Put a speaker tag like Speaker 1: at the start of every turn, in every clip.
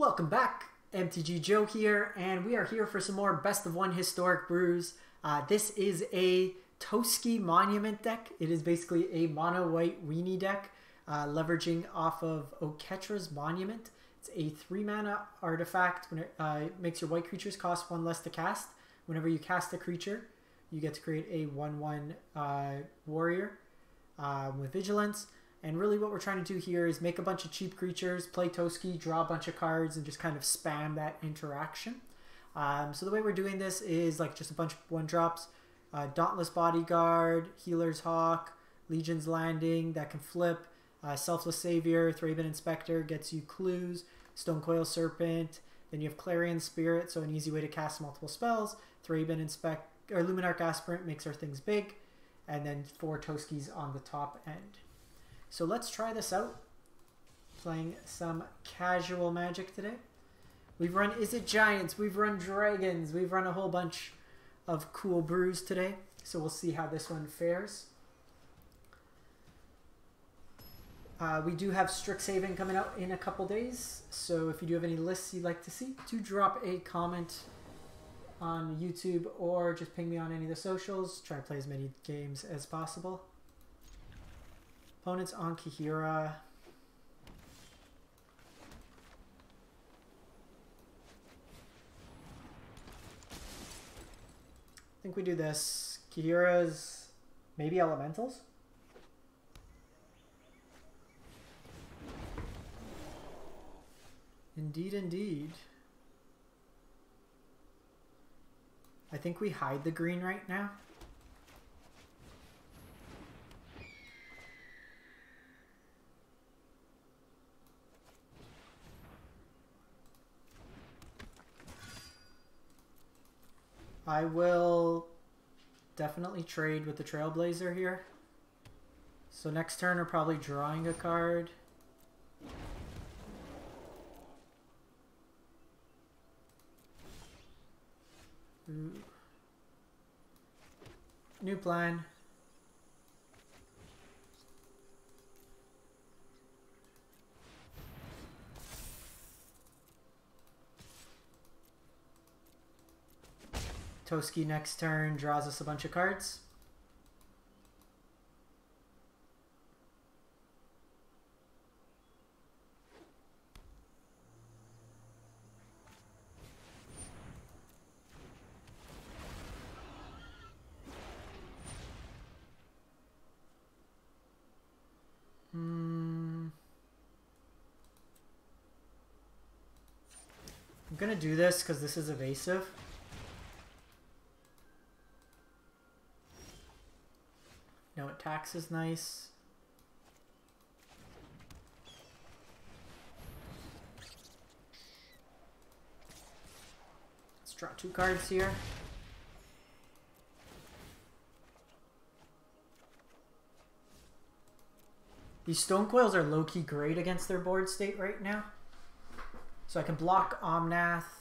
Speaker 1: Welcome back, MTG Joe here, and we are here for some more Best of One Historic Brews. Uh, this is a Toski Monument deck. It is basically a mono white weenie deck, uh, leveraging off of Oketra's Monument. It's a three mana artifact. When it, uh, makes your white creatures cost one less to cast. Whenever you cast a creature, you get to create a 1 1 uh, warrior um, with vigilance. And really, what we're trying to do here is make a bunch of cheap creatures, play Toski, draw a bunch of cards, and just kind of spam that interaction. Um, so the way we're doing this is like just a bunch of one drops. Uh, Dauntless Bodyguard, Healer's Hawk, Legion's Landing that can flip. Uh, Selfless Savior, Thraben Inspector gets you clues. Stonecoil Serpent. Then you have Clarion Spirit, so an easy way to cast multiple spells. Thraben Inspect or Luminarch Aspirant makes our things big. And then four Toskis on the top end. So let's try this out. Playing some casual magic today. We've run Izzet Giants, we've run Dragons, we've run a whole bunch of cool brews today. So we'll see how this one fares. Uh, we do have Strixhaven coming out in a couple days. So if you do have any lists you'd like to see, do drop a comment on YouTube or just ping me on any of the socials. Try to play as many games as possible. Opponents on Kaheera. I think we do this. Kaheera's maybe elementals? Indeed, indeed. I think we hide the green right now. I will definitely trade with the Trailblazer here. So next turn we're probably drawing a card. Ooh. New plan. Toski next turn draws us a bunch of cards. Hmm. I'm gonna do this because this is evasive. No attacks is nice. Let's draw two cards here. These stone coils are low-key great against their board state right now. So I can block Omnath.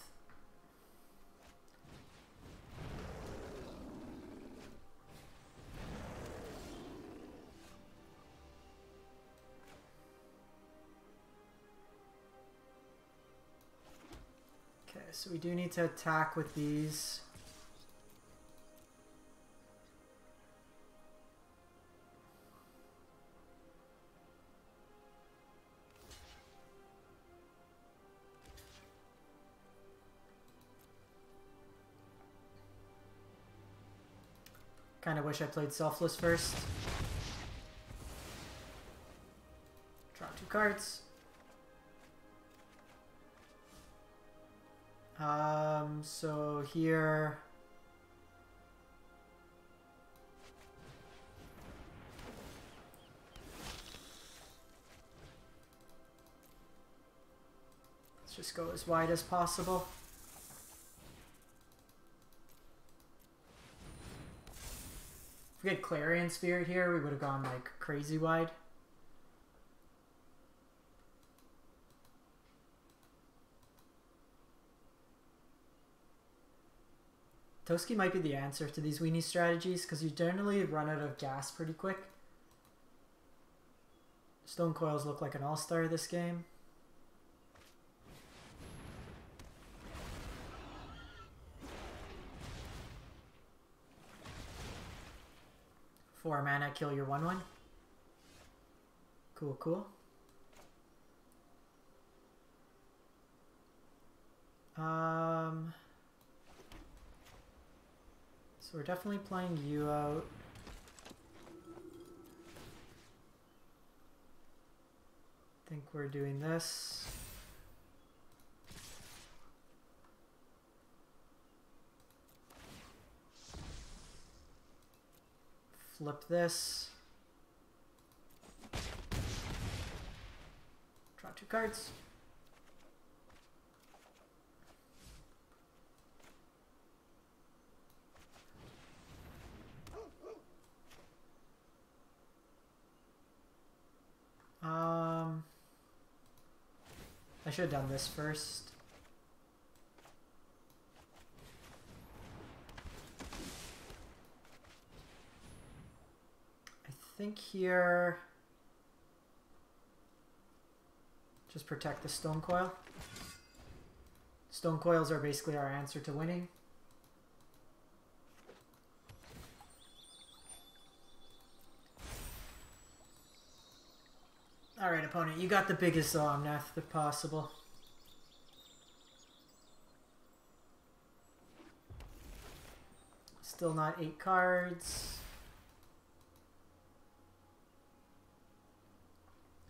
Speaker 1: So we do need to attack with these. Kind of wish I played Selfless first. Draw two cards. Um, so here... Let's just go as wide as possible. If we had Clarion Spirit here, we would have gone like crazy wide. Toski might be the answer to these weenie strategies because you generally run out of gas pretty quick. Stone Coils look like an all-star this game. Four mana, kill your 1-1. Cool, cool. Um so we're definitely playing you out. I think we're doing this. Flip this. Draw two cards. Um, I should have done this first. I think here, just protect the stone coil. Stone coils are basically our answer to winning. Alright, opponent, you got the biggest Omnath possible. Still not eight cards.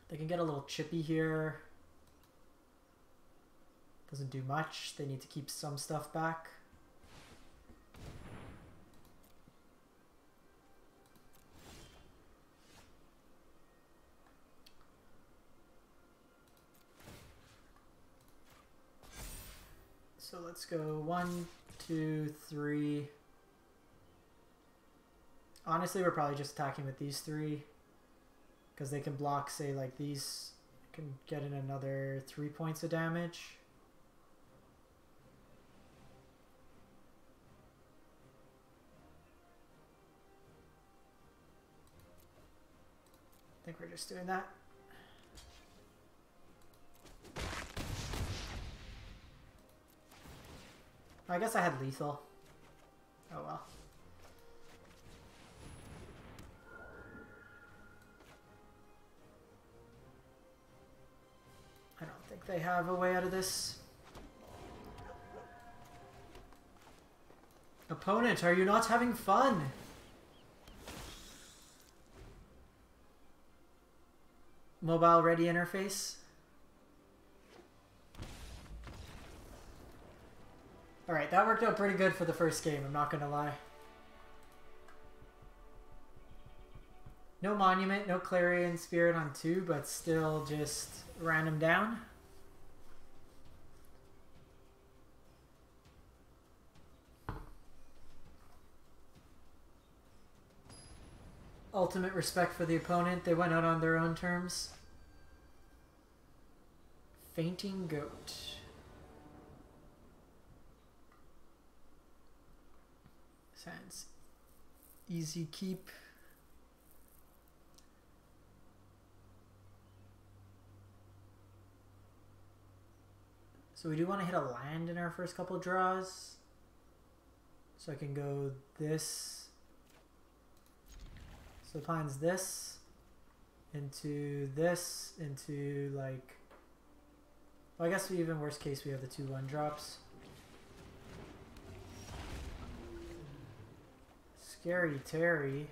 Speaker 1: They can get a little chippy here. Doesn't do much. They need to keep some stuff back. So let's go one, two, three. Honestly, we're probably just attacking with these three. Because they can block, say, like these. Can get in another three points of damage. I think we're just doing that. I guess I had lethal. Oh well. I don't think they have a way out of this. Opponent, are you not having fun? Mobile ready interface? Alright, that worked out pretty good for the first game, I'm not gonna lie. No Monument, no Clarion Spirit on two, but still just random down. Ultimate respect for the opponent. They went out on their own terms. Fainting Goat. Sounds easy keep. So we do want to hit a land in our first couple draws. So I can go this. So plan's this into this into like well, I guess even worst case we have the two one drops. Scary Terry.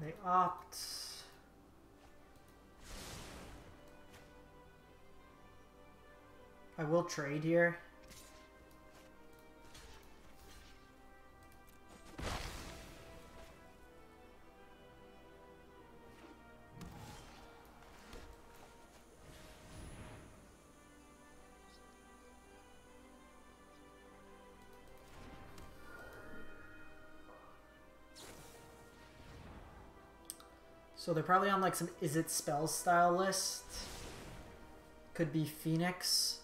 Speaker 1: They opt. I will trade here. So they're probably on like some Izzet spells style list. Could be Phoenix.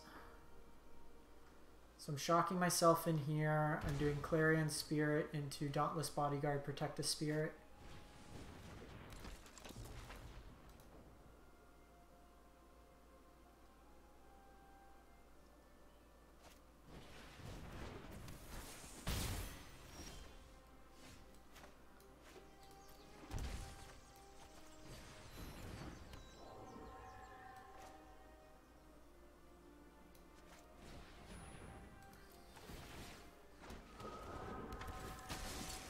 Speaker 1: So I'm shocking myself in here. I'm doing Clarion Spirit into Dauntless Bodyguard, Protect the Spirit.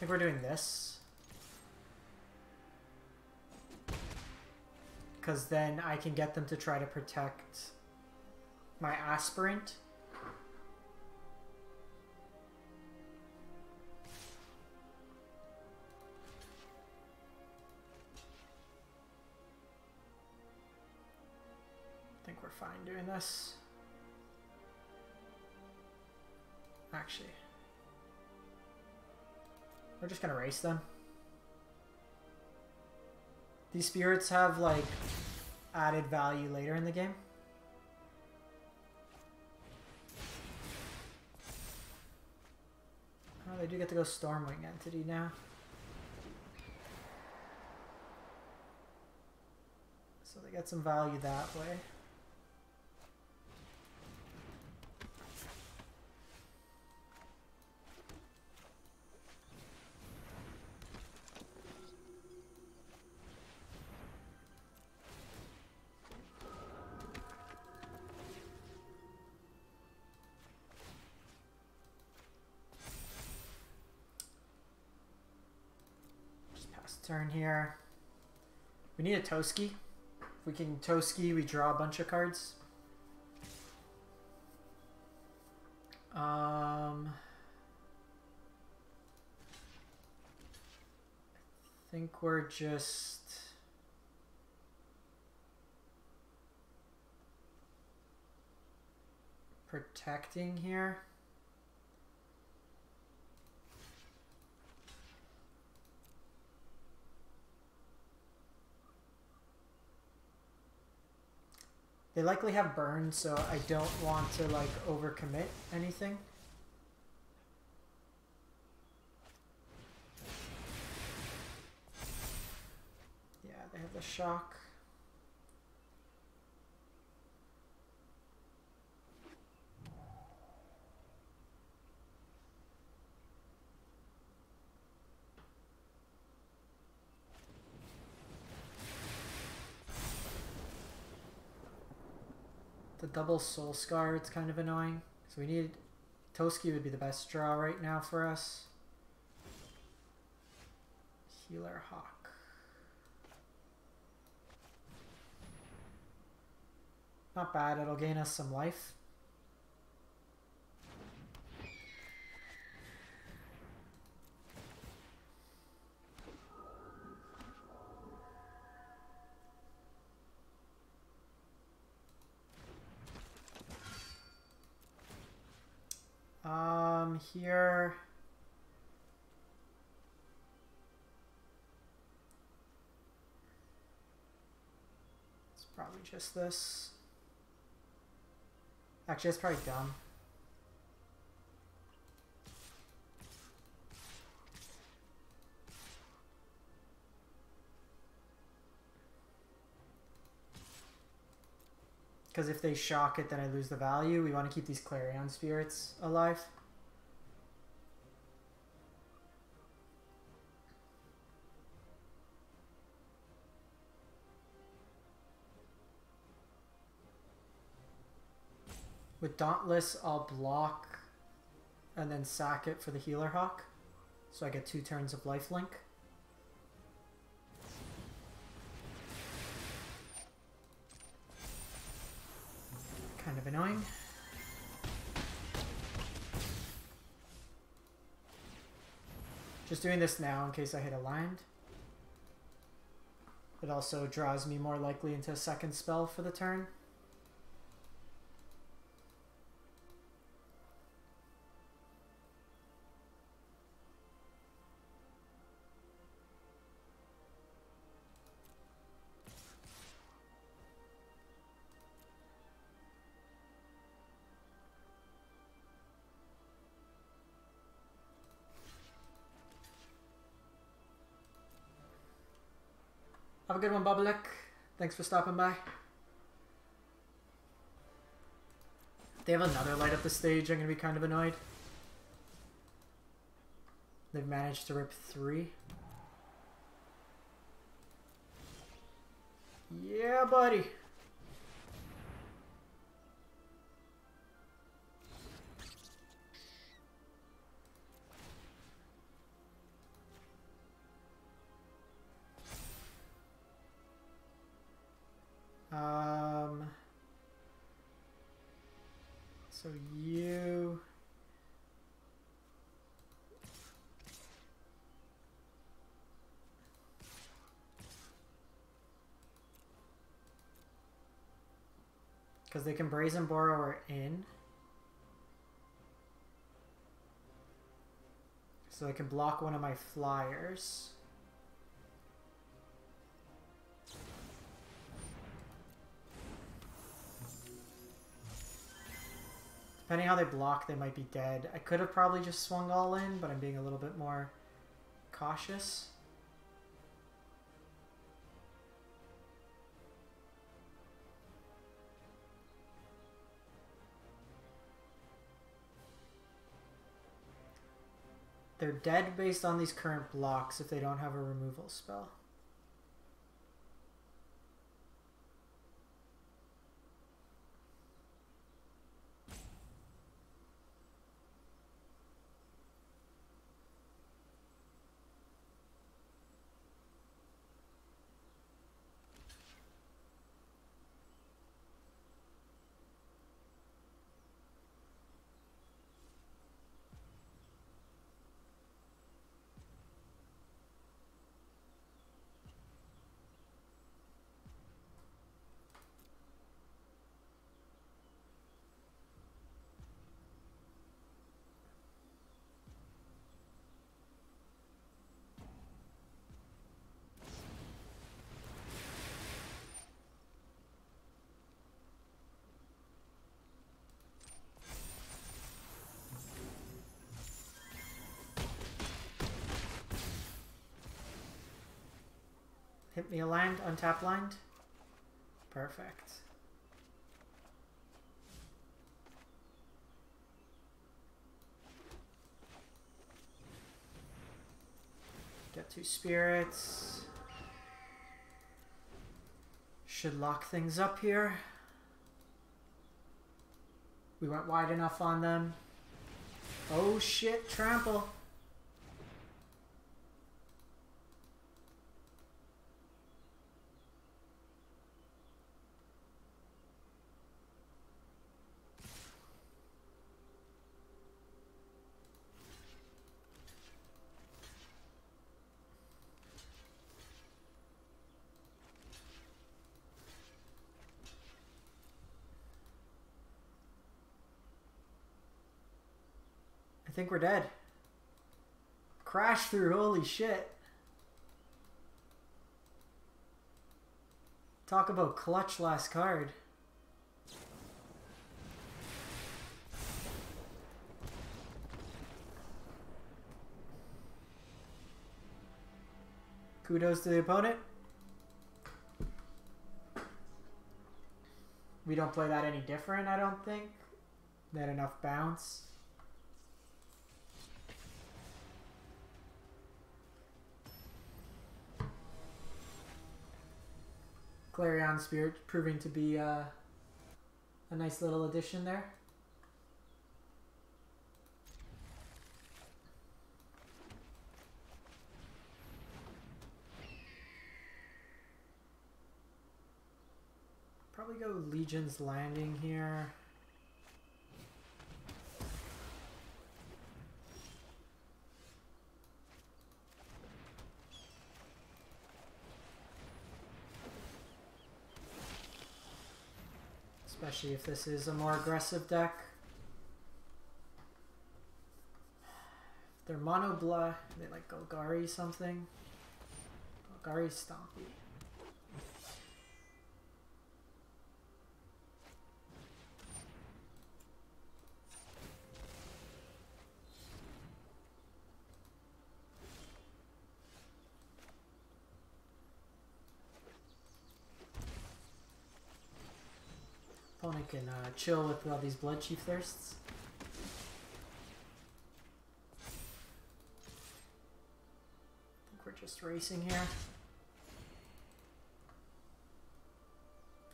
Speaker 1: Think we're doing this. Because then I can get them to try to protect my aspirant. I think we're fine doing this. Actually. We're just gonna race them. These spirits have, like, added value later in the game. Oh, they do get to go Stormwing Entity now. So they get some value that way. Here. We need a Toski. If we can Toski, we draw a bunch of cards. Um, I think we're just... protecting here. They likely have burn, so I don't want to like overcommit anything. Yeah, they have the shock. Double Soul Scar, it's kind of annoying. So we need... Toski would be the best draw right now for us. Healer Hawk. Not bad, it'll gain us some life. Um, here. It's probably just this. Actually, it's probably dumb. Because if they shock it, then I lose the value. We want to keep these Clarion Spirits alive. With Dauntless, I'll block and then sack it for the Healer Hawk. So I get two turns of lifelink. Kind of annoying. Just doing this now in case I hit a land. It also draws me more likely into a second spell for the turn. Have a good one, Bublik. Thanks for stopping by. They have another light up the stage, I'm going to be kind of annoyed. They've managed to rip three. Yeah, buddy. So you... Because they can Brazen Borrower in. So I can block one of my flyers. Depending how they block, they might be dead. I could have probably just swung all in, but I'm being a little bit more cautious. They're dead based on these current blocks if they don't have a removal spell. Hit me a land, untap land. Perfect. Get two spirits. Should lock things up here. We went wide enough on them. Oh shit, trample. Think we're dead. Crash through, holy shit. Talk about clutch last card. Kudos to the opponent. We don't play that any different, I don't think. Not enough bounce. Clarion Spirit proving to be uh, a nice little addition there. Probably go Legion's Landing here. Especially if this is a more aggressive deck. They're mono black, they like Golgari something. Golgari Stompy. Opponent can uh, chill with all these Bloodchief Thirsts. I think we're just racing here.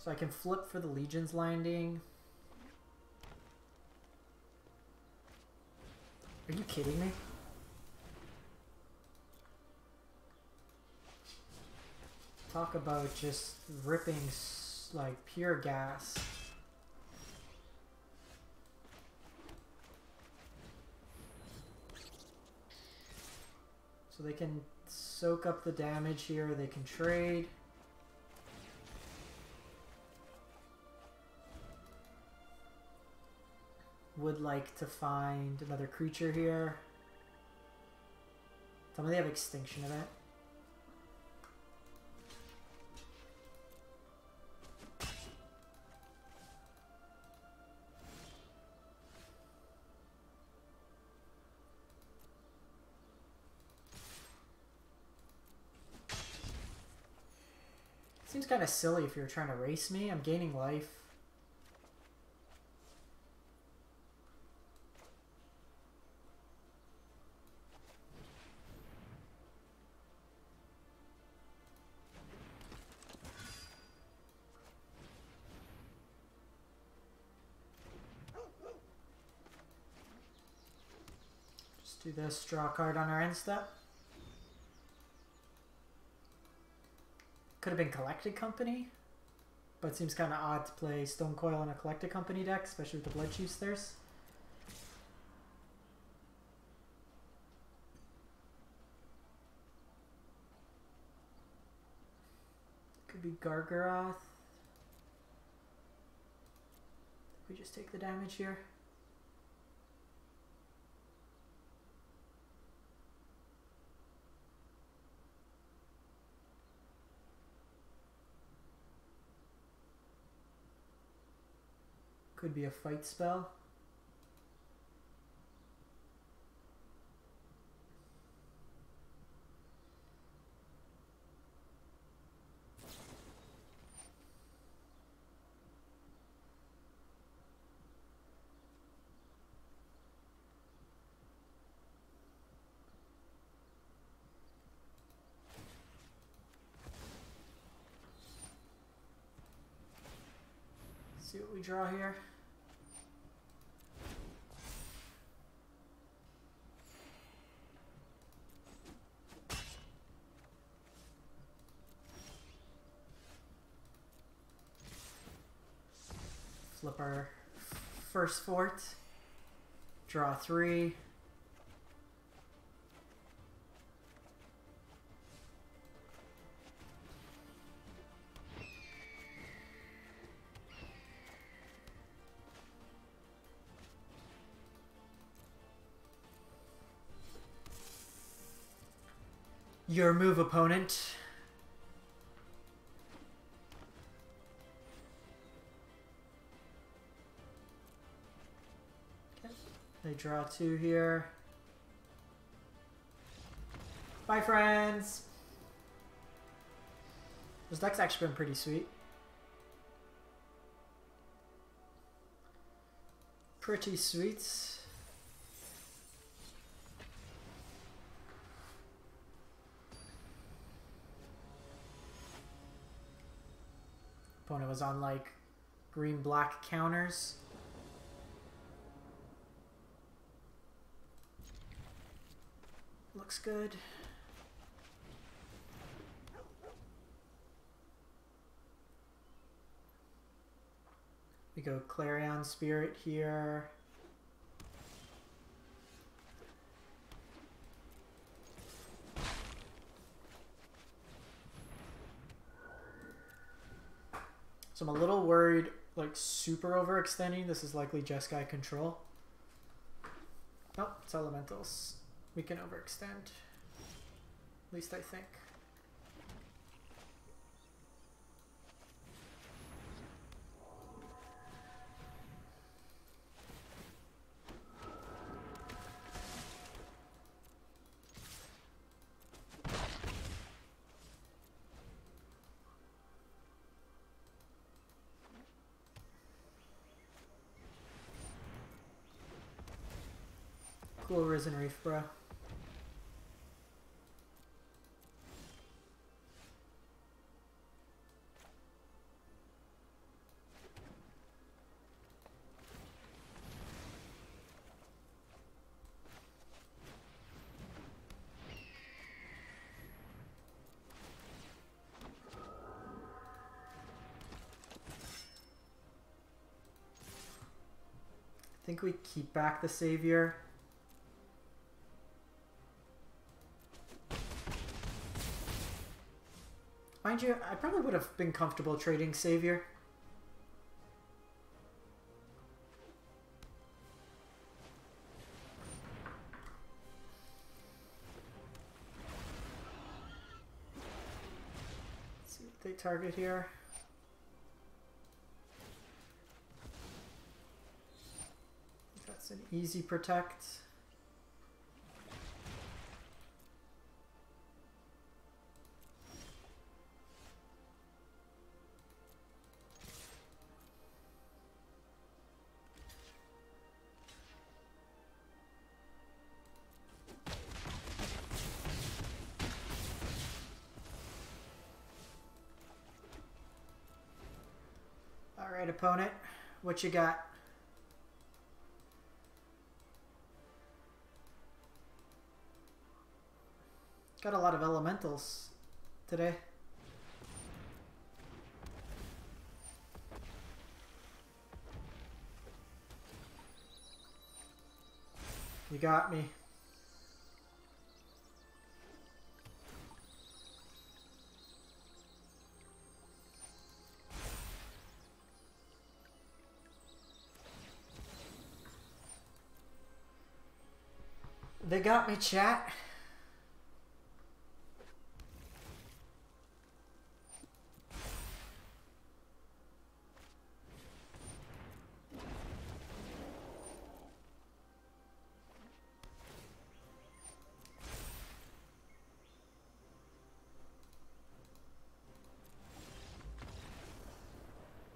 Speaker 1: So I can flip for the Legion's Landing. Are you kidding me? Talk about just ripping like pure gas. So they can soak up the damage here, they can trade. Would like to find another creature here. Tell me they have Extinction Event. Seems kind of silly if you're trying to race me. I'm gaining life. Just do this, draw a card on our end step. Could have been Collected Company, but seems kind of odd to play Stone Coil in a Collected Company deck, especially with the Bloodchief's Thirst. Could be Gargaroth. We just take the damage here. Could be a fight spell. See what we draw here. Flip our first fort. Draw three. Your move, opponent. Okay. They draw two here. Bye, friends. This deck's actually been pretty sweet. Pretty sweet. Opponent was on like green black counters. Looks good. We go Clarion Spirit here. So I'm a little worried, like super overextending. This is likely Jeskai control. Oh, it's elementals. We can overextend. At least I think. Risen Reef, bro. I think we keep back the Savior. Mind you, I probably would have been comfortable trading Savior. Let's see what they target here. That's an easy protect. You got? Got a lot of elementals today. You got me. They got me, chat.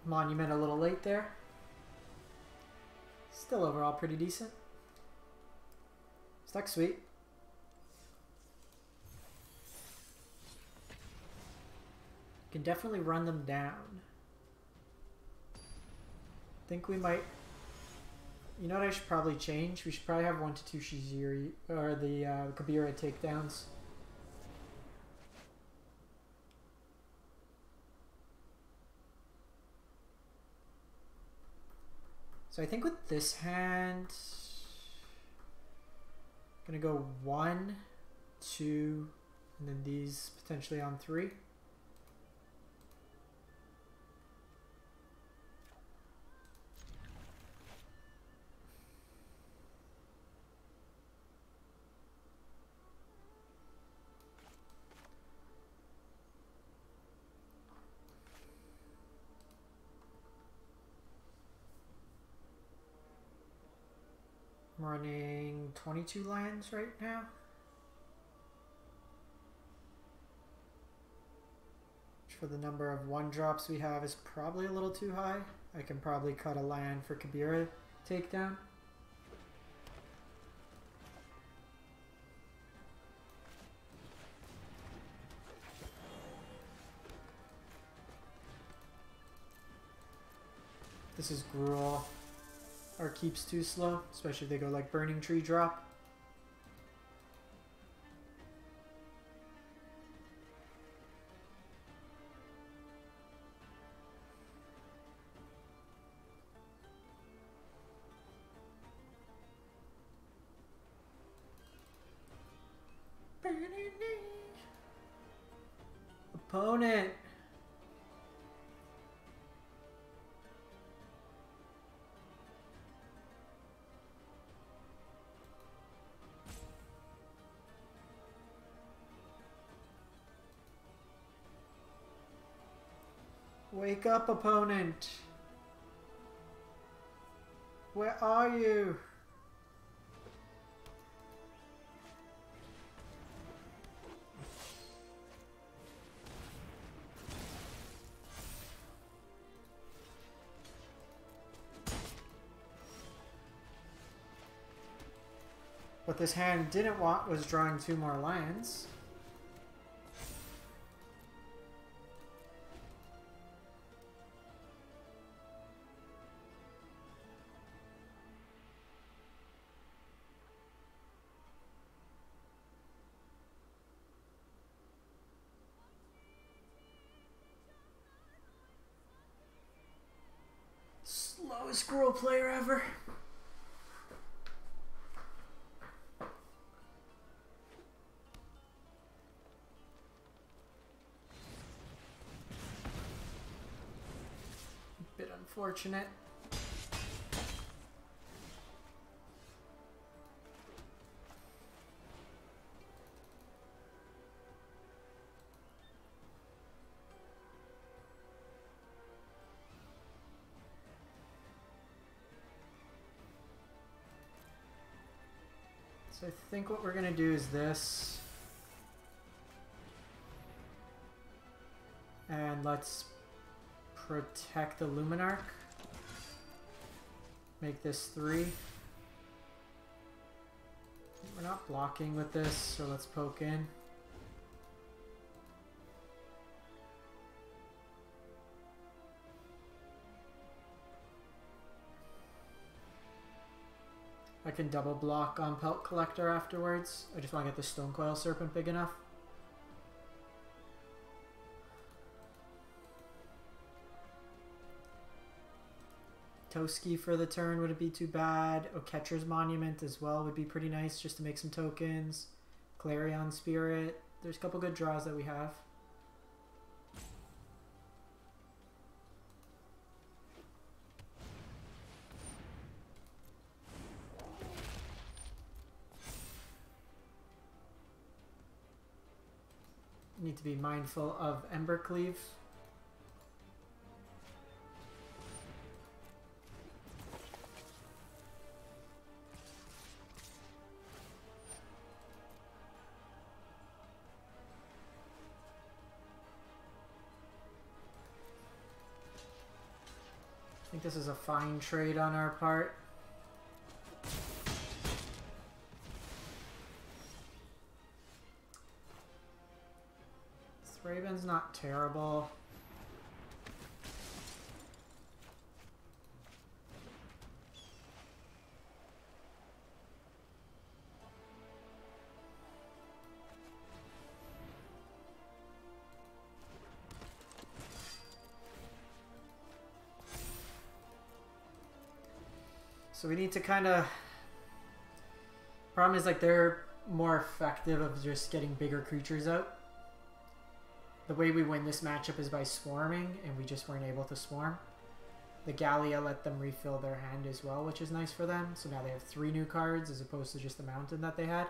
Speaker 1: Monument a little late there. Still overall pretty decent. Stuck sweet. Can definitely run them down. Think we might. You know what I should probably change? We should probably have one to two Sejiri or the uh, Kabira takedowns. So I think with this hand, gonna go one, two, and then these potentially on three. I'm running 22 lands right now. Which for the number of one drops we have is probably a little too high. I can probably cut a land for Kabira takedown. This is Gruul. Our keeps too slow, especially if they go like Burning Tree drop. Wake up, opponent. Where are you? What this hand didn't want was drawing two more lands. Slowest Gruul player ever. Bit unfortunate. So I think what we're gonna do is this. And let's protect the Luminarch. Make this three. We're not blocking with this, so let's poke in. I can double block on Pelt Collector afterwards. I just want to get the Stone Stonecoil Serpent big enough. Toski for the turn wouldn't be too bad. Oketra's Monument as well would be pretty nice just to make some tokens. Clarion Spirit. There's a couple good draws that we have. Be mindful of Embercleave. I think this is a fine trade on our part. Raven's not terrible. So we need to kind of... Problem is like they're more effective of just getting bigger creatures out the way we win this matchup is by swarming, and we just weren't able to swarm. The Gallia let them refill their hand as well, which is nice for them. So now they have three new cards as opposed to just the mountain that they had.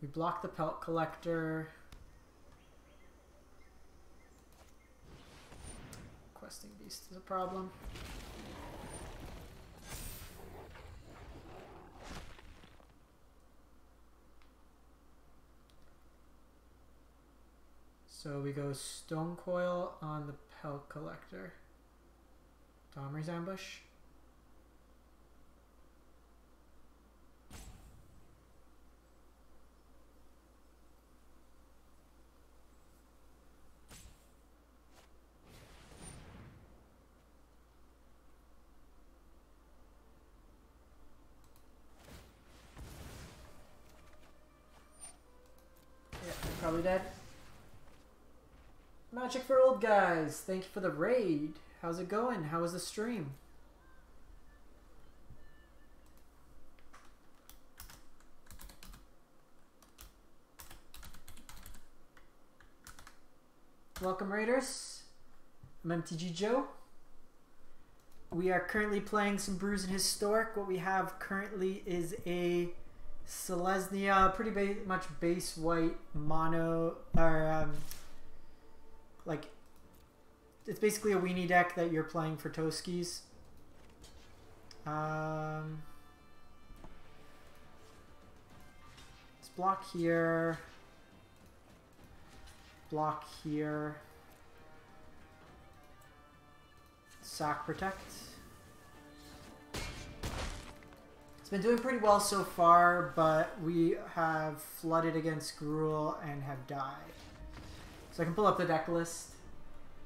Speaker 1: We block the Pelt Collector. Questing Beast is a problem. So we go Stonecoil on the Pelt Collector. Domri's Ambush. Yeah, probably dead. Magic for Old Guys, thank you for the raid. How's it going? How was the stream? Welcome Raiders. I'm MTG Joe. We are currently playing some Brews and Historic. What we have currently is a Selesnya, pretty ba much base white mono, or um, like it's basically a weenie deck that you're playing for Toskies. Um, let's block here. Block here. sack protect. It's been doing pretty well so far, but we have flooded against Gruul and have died. So I can pull up the deck list.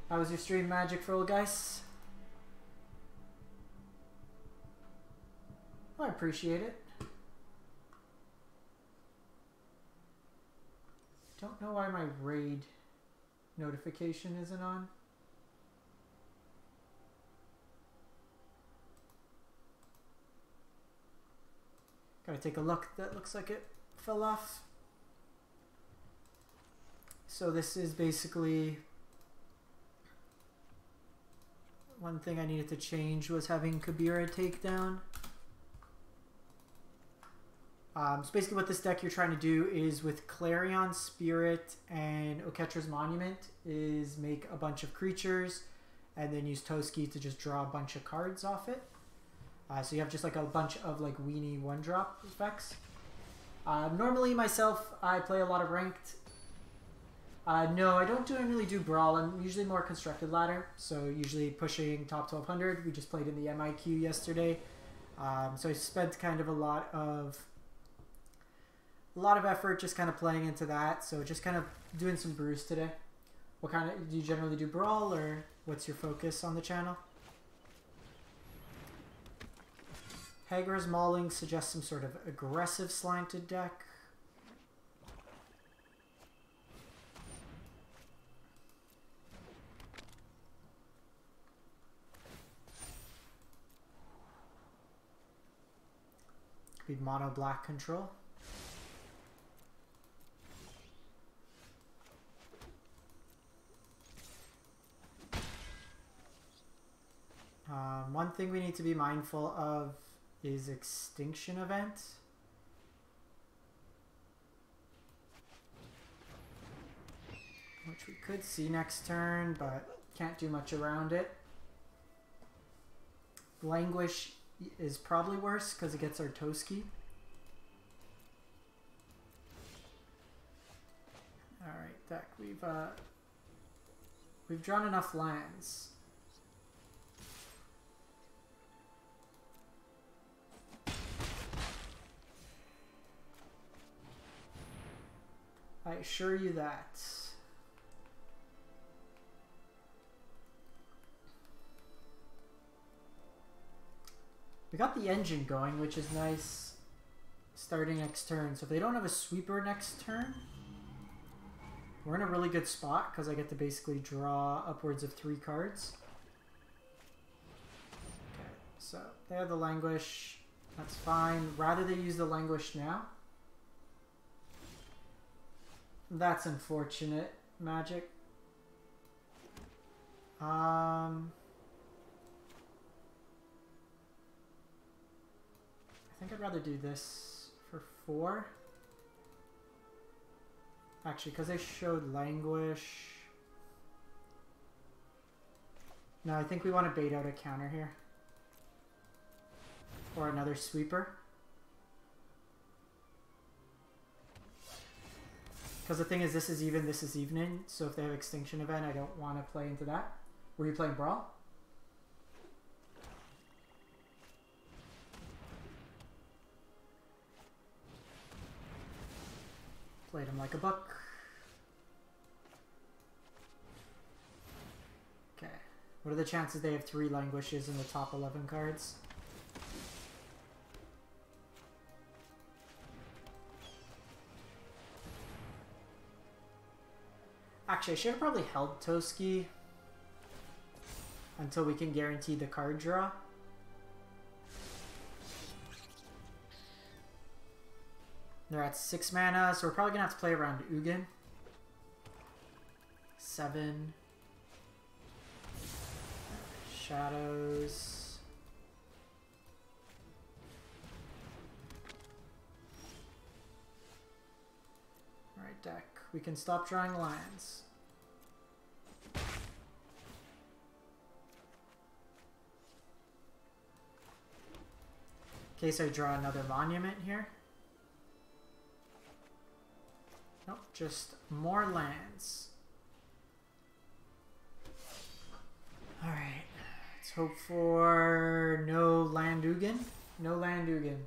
Speaker 1: How was your stream, Magic for Old guys? Oh, I appreciate it. Don't know why my raid notification isn't on. Gotta take a look. That looks like it fell off. So this is basically one thing I needed to change was having Kabira Takedown. Um, so basically what this deck you're trying to do is with Clarion Spirit and Oketra's Monument is make a bunch of creatures and then use Toski to just draw a bunch of cards off it. Uh, so you have just like a bunch of like weenie one drop effects. Uh, normally myself, I play a lot of ranked. Uh, no, I don't do, really do brawl. I'm usually more constructed ladder. So usually pushing top 1200. We just played in the MIQ yesterday. Um, so I spent kind of a lot of a lot of effort just kind of playing into that. So just kind of doing some brews today. What kind of do you generally do brawl or what's your focus on the channel? Hagra Mauling suggests some sort of aggressive slanted deck. Be mono black control. Um, one thing we need to be mindful of is Extinction Event. Which we could see next turn, but can't do much around it. Languish is probably worse because it gets our Toski. Alright, deck. We've uh we've drawn enough lands. I assure you that. We got the engine going, which is nice starting next turn. So if they don't have a sweeper next turn, we're in a really good spot because I get to basically draw upwards of three cards. Okay, so they have the Languish. That's fine. Rather they use the Languish now. That's unfortunate, Magic. Um... think I'd rather do this for four. Actually, because they showed Languish... No, I think we want to bait out a counter here. Or another sweeper. Because the thing is, this is even, this is evening, so if they have Extinction Event, I don't want to play into that. Were you playing Brawl? Played him like a book. Okay. What are the chances they have three languishes in the top 11 cards? Actually, I should have probably held Toski until we can guarantee the card draw. They're at six mana, so we're probably gonna have to play around Ugin. Seven. Shadows. Alright, deck. We can stop drawing lines. In case I draw another monument here. Nope, just more lands. Alright. Let's hope for no Landugan. No Landugan.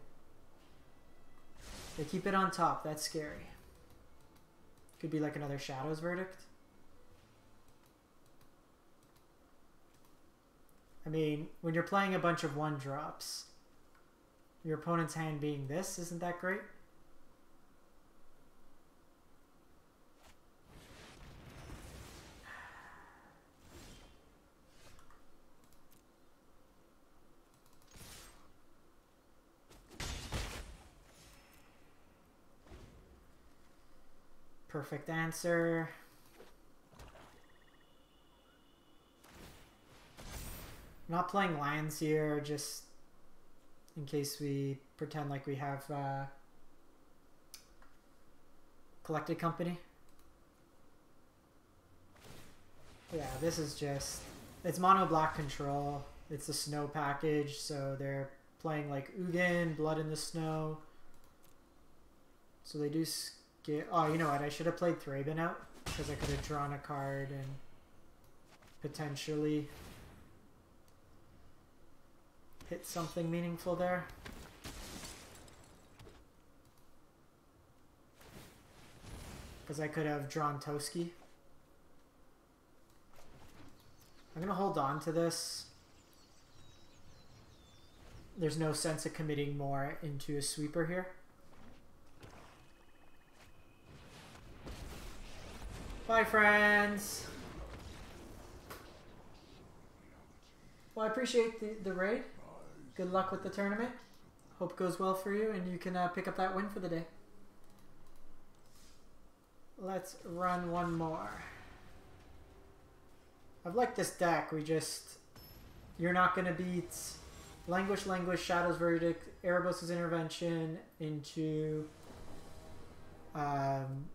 Speaker 1: They keep it on top. That's scary. Could be like another Shadows verdict. I mean, when you're playing a bunch of one drops, your opponent's hand being this, isn't that great? Perfect answer. not playing lands here, just in case we pretend like we have uh, collected company. Yeah, this is just it's mono black control. It's a snow package, so they're playing like Ugin, Blood in the Snow. So they do get. Oh, you know what? I should have played Thraben out because I could have drawn a card and potentially hit something meaningful there. Because I could have drawn Toski. I'm going to hold on to this. There's no sense of committing more into a sweeper here. Bye, friends! Well, I appreciate the, the raid good luck with the tournament. Hope goes well for you and you can uh, pick up that win for the day. Let's run one more. I've liked this deck. We just... You're not going to beat Languish, Languish, Shadow's Verdict, Erebos' Intervention into um,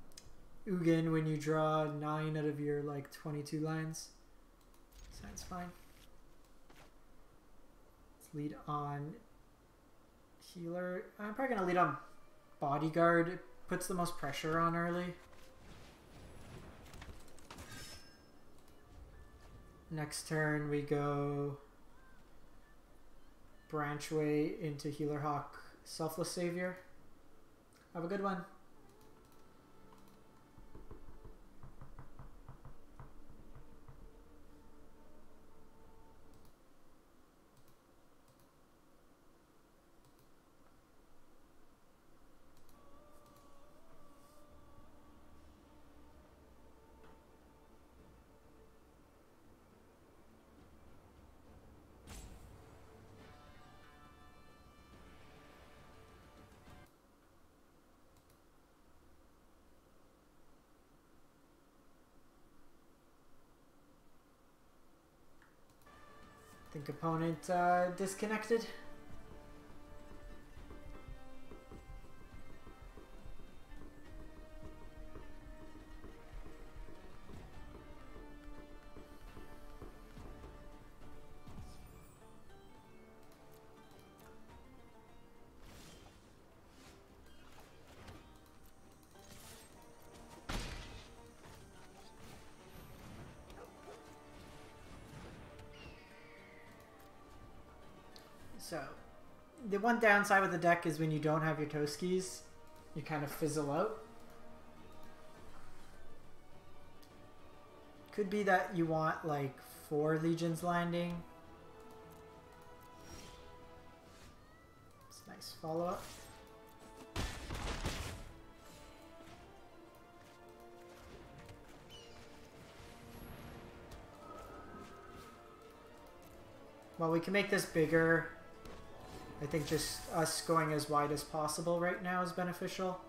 Speaker 1: Ugin when you draw 9 out of your like 22 lines. Sounds fine Let's lead on healer. I'm probably going to lead on bodyguard. It puts the most pressure on early. Next turn we go Branchway into Healer Hawk Selfless Savior. Have a good one. Think opponent uh, disconnected. So, the one downside with the deck is when you don't have your Toskis, you kind of fizzle out. Could be that you want like four Legion's Landing. It's a nice follow up. Well, we can make this bigger I think just us going as wide as possible right now is beneficial.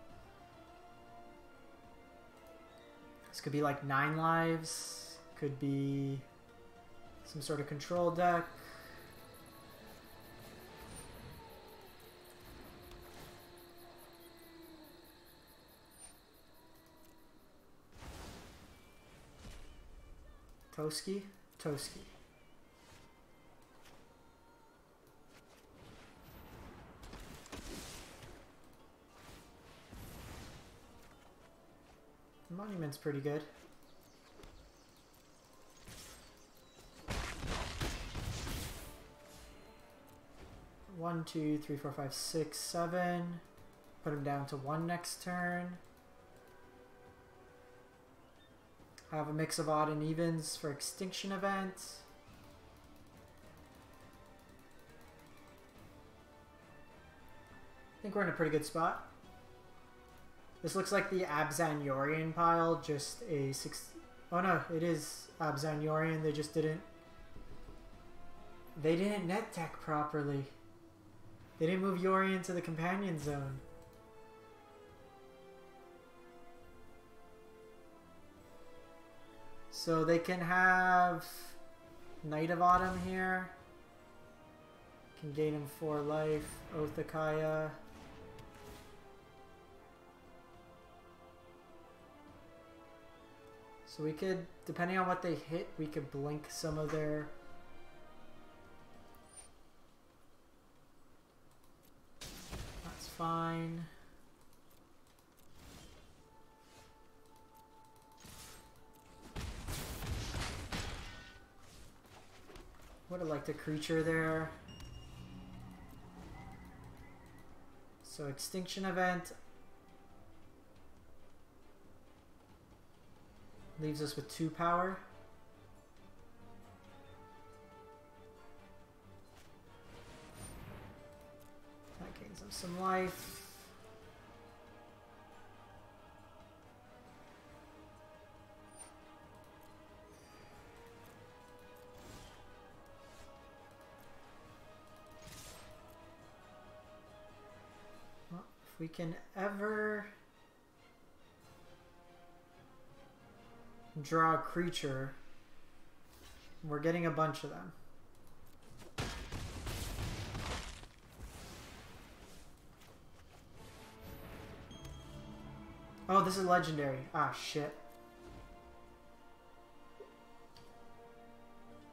Speaker 1: This could be like nine lives. Could be some sort of control deck. Toski? Toski. Monument's pretty good. one, two, three, four, five, six, seven. Put him down to one next turn. Have a mix of odd and evens for extinction event. I think we're in a pretty good spot. This looks like the Abzan pile, just a six... Oh no, it is Abzan they just didn't... They didn't net deck properly. They didn't move Yorion to the companion zone. So they can have Knight of Autumn here. Can gain him 4 life. Oath of Kaya. So we could, depending on what they hit, we could blink some of their... That's fine. Would have liked a creature there. So extinction event, Leaves us with two power. That gains him some life. Well, if we can ever draw a creature. We're getting a bunch of them. Oh, this is legendary. Ah, shit.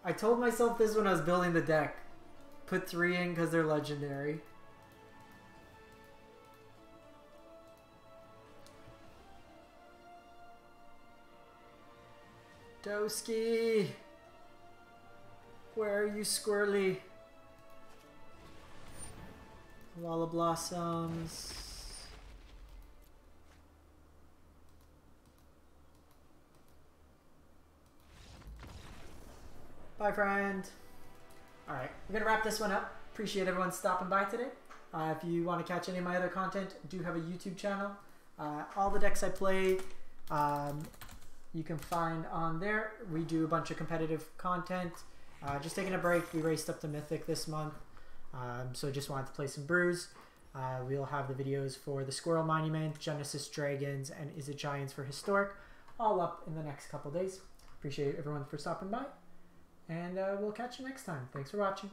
Speaker 1: I told myself this when I was building the deck. Put three in because they're legendary. Toski! Where are you, Squirly? Of Blossoms. Bye, friend. Alright, we're going to wrap this one up. Appreciate everyone stopping by today. Uh, if you want to catch any of my other content, I do have a YouTube channel. Uh, all the decks I play, um, you can find on there. We do a bunch of competitive content. Uh, just taking a break. We raced up to Mythic this month, um, so just wanted to play some brews. Uh, we'll have the videos for the Squirrel Monument, Genesis Dragons, and Izzet Giants for Historic, all up in the next couple days. Appreciate everyone for stopping by, and uh, we'll catch you next time. Thanks for watching.